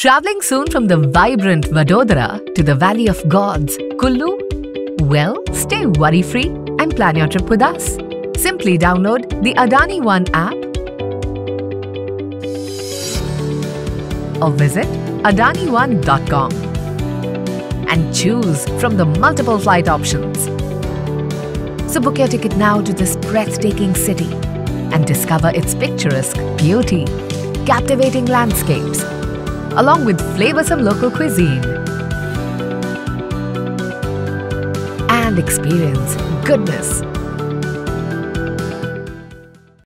Traveling soon from the vibrant Vadodara to the Valley of Gods, Kullu? Well, stay worry free and plan your trip with us. Simply download the Adani One app or visit adanione.com and choose from the multiple flight options. So book your ticket now to this breathtaking city and discover its picturesque beauty, captivating landscapes, along with flavorsome local cuisine. And experience goodness